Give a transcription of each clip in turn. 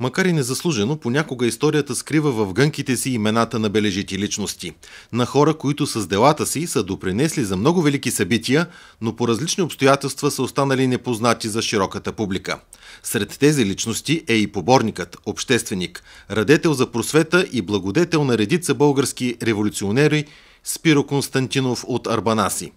Макар и незаслужено, понякога историята скрива в гънките си имената на бележити личности. На хора, които с делата си са допринесли за много велики събития, но по различни обстоятелства са останали непознати за широката публика. Сред тези личности е и поборникът, общественик, радетел за просвета и благодетел на редица български революционери Спиро Константинов от Арбанаси.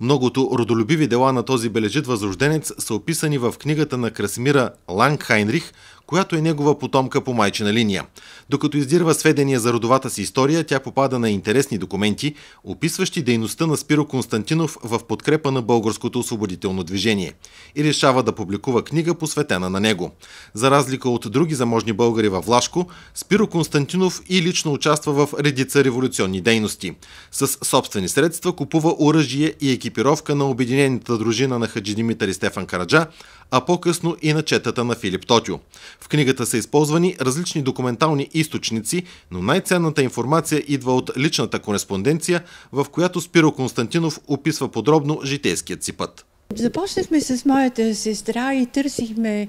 Многото родолюбиви дела на този бележит възрожденец са описани в книгата на Красмира Лангхайнрих, която е негова потомка по майчина линия. Докато издирва сведения за родовата си история, тя попада на интересни документи, описващи дейността на Спиро Константинов в подкрепа на българското освободително движение и решава да публикува книга посветена на него. За разлика от други заможни българи във Влашко, Спиро Константинов и лично участва в редица революционни дейности. С собствени средства купува оръжие и екипировка на обединената дружина на Хаджи Димитър и Стефан Караджа, а по-късно и на четата на Филип Тотю. В книгата са използвани различни документални източници, но най-ценната информация идва от личната кореспонденция, в която Спиро Константинов описва подробно житейският си път. Започнахме с моята сестра и търсихме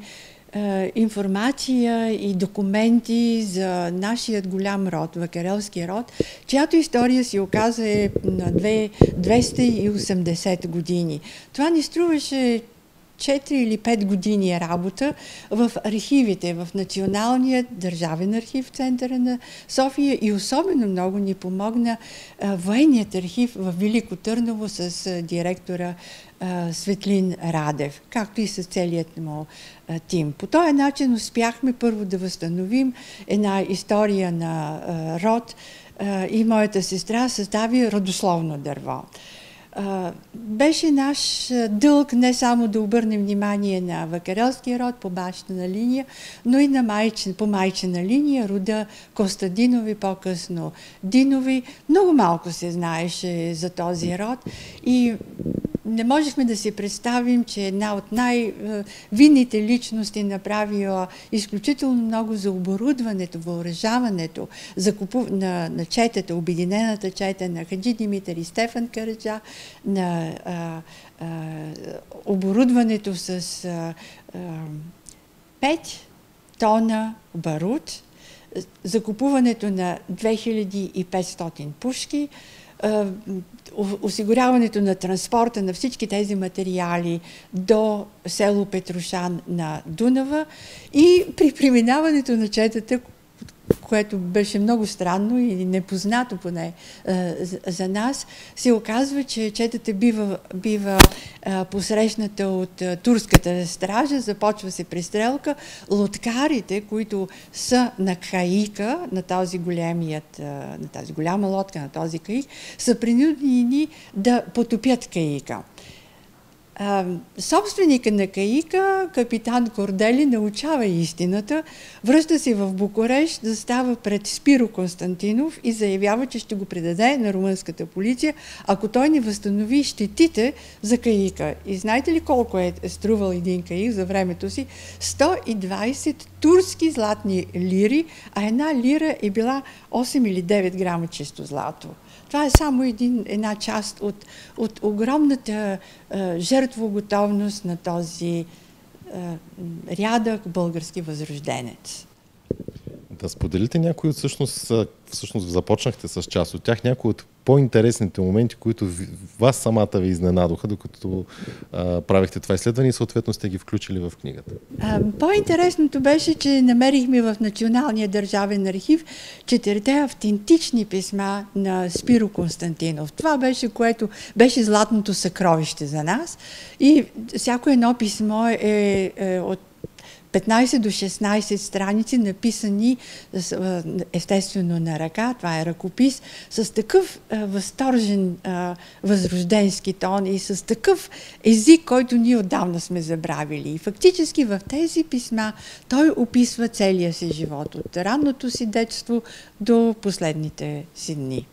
е, информация и документи за нашият голям род, Вакарелския род, чиято история си оказа е на 280 години. Това ни струваше 4 или 5 години работа в архивите, в Националния държавен архив в центъра на София и особено много ни помогна военният архив в Велико Търново с директора Светлин Радев, както и с целият му тим. По този начин успяхме първо да възстановим една история на род и моята сестра състави родословно дърво беше наш дълг не само да обърнем внимание на вакарелския род по бащина линия, но и на майчин, по майчина линия, рода Костадинови, по-късно Динови. Много малко се знаеше за този род и не можехме да си представим, че една от най-видните личности направила изключително много за оборудването, въоръжаването, за купу... на, на четата, обединената чета на Хаджи Димитър и Стефан Караджа, на а, а, оборудването с а, а, 5 тона барут, закупуването на 2500 пушки, осигуряването на транспорта на всички тези материали до село Петрушан на Дунава и при преминаването на четата, което беше много странно и непознато поне а, за нас, се оказва, че четата бива, бива а, посрещната от а, турската стража, започва се пристрелка. Лодкарите, които са на Каика, на този, големият, на тази голяма лодка, на този Каик, са принудени да потопят Каика собственика на Каика, капитан Кордели, научава истината, връща се в Букурещ, да става пред Спиро Константинов и заявява, че ще го предаде на румънската полиция, ако той не възстанови щетите за Каика. И знаете ли колко е струвал един Каик за времето си? 120 турски златни лири, а една лира е била 8 или 9 грама чисто злато. Това е само един, една част от, от огромната е, жертвоготовност на този е, рядък български възрожденец. Да споделите някои от всъщност, всъщност започнахте с част от тях, някои от по-интересните моменти, които вас самата ви изненадоха, докато а, правихте това изследване и съответно сте ги включили в книгата? по-интересното беше, че намерихме в Националния държавен архив четирите автентични писма на Спиро Константинов. Това беше, което беше златното съкровище за нас и всяко едно писмо е, е от 15 до 16 страници, написани естествено на ръка, това е ръкопис, с такъв възторжен възрожденски тон и с такъв език, който ние отдавна сме забравили. И фактически в тези писма той описва целия си живот, от ранното си детство до последните си дни.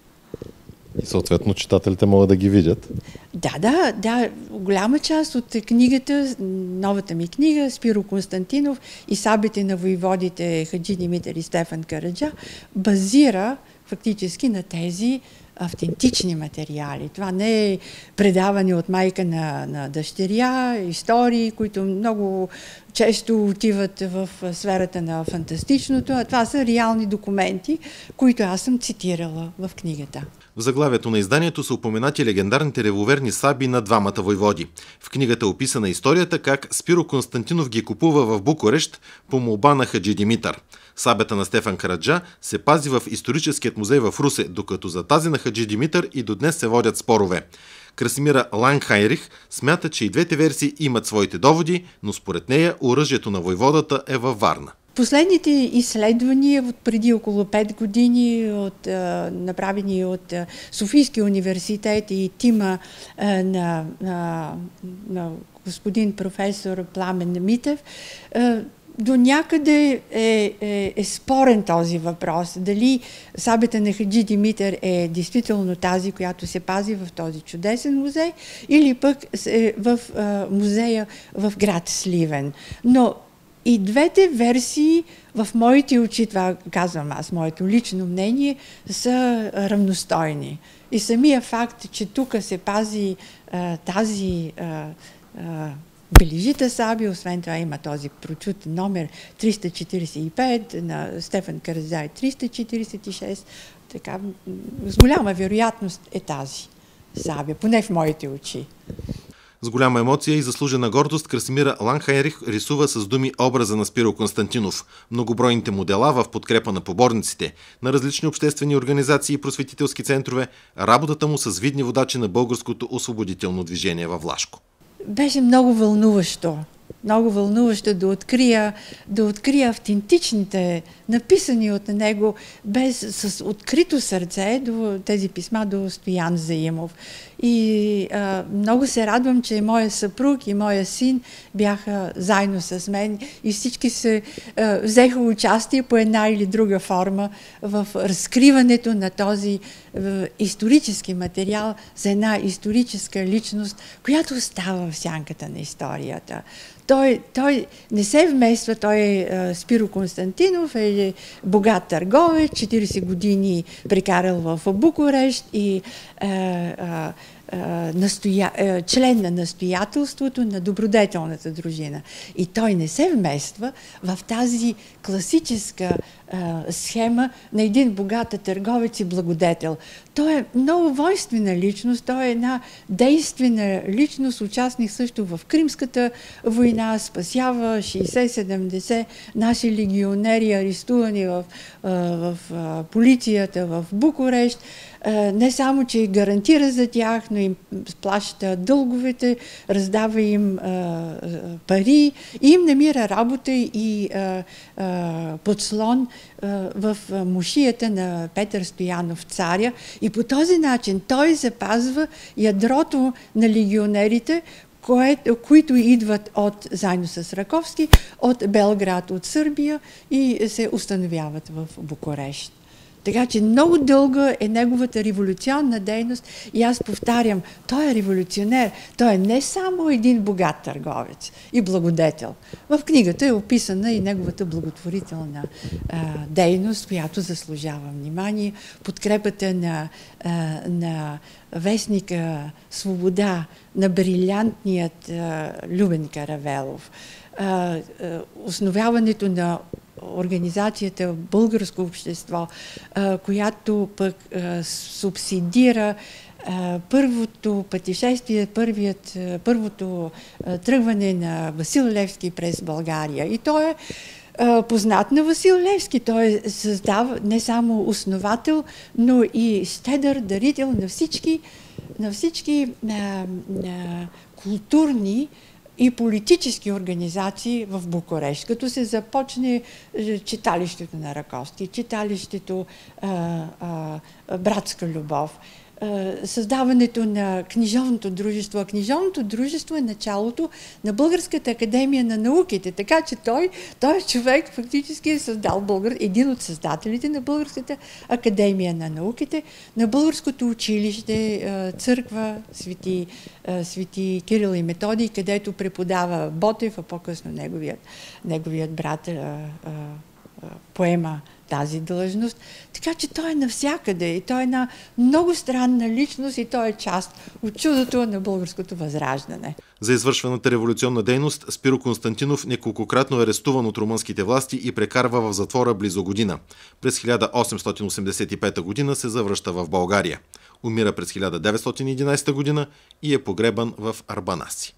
И съответно читателите могат да ги видят. Да, да, да. Голяма част от книгата, новата ми книга, Спиро Константинов и сабите на воеводите Хаджи Димитър и Стефан Караджа, базира фактически на тези автентични материали. Това не е предаване от майка на, на дъщеря, истории, които много често отиват в сферата на фантастичното, а това са реални документи, които аз съм цитирала в книгата. В заглавието на изданието са упоменати легендарните револверни саби на двамата войводи. В книгата е описана историята как Спиро Константинов ги купува в Букурещ по молба на Хаджи Димитър. Сабята на Стефан Караджа се пази в историческият музей в Русе, докато за тази на Хаджи Димитър и до днес се водят спорове. Красимира Лангхайрих смята, че и двете версии имат своите доводи, но според нея оръжието на войводата е във Варна. Последните изследвания от преди около 5 години, от, направени от Софийския университет и тима на, на, на господин професор Пламен Митев, до някъде е, е, е спорен този въпрос. Дали сабета на Хаджи Димитър е действително тази, която се пази в този чудесен музей, или пък е в а, музея в град Сливен. Но и двете версии в моите очи, това казвам аз, моето лично мнение, са равностойни. И самия факт, че тук се пази а, тази а, а, бележита саби, освен това има този прочут номер 345 на Стефан Каразай 346, така с голяма вероятност е тази сабя, поне в моите очи. С голяма емоция и заслужена гордост Красимира Ланхайрих рисува с думи образа на Спиро Константинов, многобройните му дела в подкрепа на поборниците, на различни обществени организации и просветителски центрове, работата му с видни водачи на българското освободително движение във Влашко. Беше много вълнуващо много вълнуващо да открия, да открия автентичните, написани от него, без с открито сърце до тези писма до Стоян Заимов. И а, много се радвам, че моя съпруг и моя син бяха заедно с мен и всички се а, взеха участие по една или друга форма в разкриването на този а, исторически материал за една историческа личност, която остава в сянката на историята. Той, той не се вмества, той е Спиро Константинов, е богат търговец, 40 години прекарал в Букурещ и а, а, настоя... член на настоятелството на добродетелната дружина. И той не се вмества в тази класическа а, схема на един богат търговец и благодетел. Той е много войствена личност, той е една действена личност, участник също в Кримската война, спасява 60-70 наши легионери, арестувани в, в, в полицията в Букурещ. Не само, че гарантира за тях, но им плаща дълговете, раздава им пари и им намира работа и подслон в мушията на Петър Стоянов царя и по този начин той запазва ядрото на легионерите, които идват от, заедно с Раковски, от Белград, от Сърбия и се установяват в Букурещ. Така че много дълга е неговата революционна дейност и аз повтарям, той е революционер. Той е не само един богат търговец и благодетел. В книгата е описана и неговата благотворителна а, дейност, която заслужава внимание. Подкрепата на, а, на вестника Свобода, на брилянтният а, Любен Каравелов. А, а, основяването на организацията Българско общество, която пък субсидира първото пътешествие, първият, първото тръгване на Васил Левски през България. И той е познат на Васил Левски. Той е създава не само основател, но и щедър дарител на всички, на всички на, на културни и политически организации в Букурещ, като се започне е, читалището на Раковски, читалището а, а, Братска любов, създаването на книжовното дружество. А книжовното дружество е началото на Българската академия на науките. Така че той, той човек фактически е създал българ, един от създателите на Българската академия на науките, на Българското училище, църква, свети, свети Кирил и Методий, където преподава Ботев, а по-късно неговият, неговият брат поема тази длъжност. Така че той е навсякъде и той е една много странна личност и той е част от чудото на българското възраждане. За извършваната революционна дейност Спиро Константинов неколкократно е арестуван от румънските власти и прекарва в затвора близо година. През 1885 година се завръща в България. Умира през 1911 година и е погребан в Арбанаси.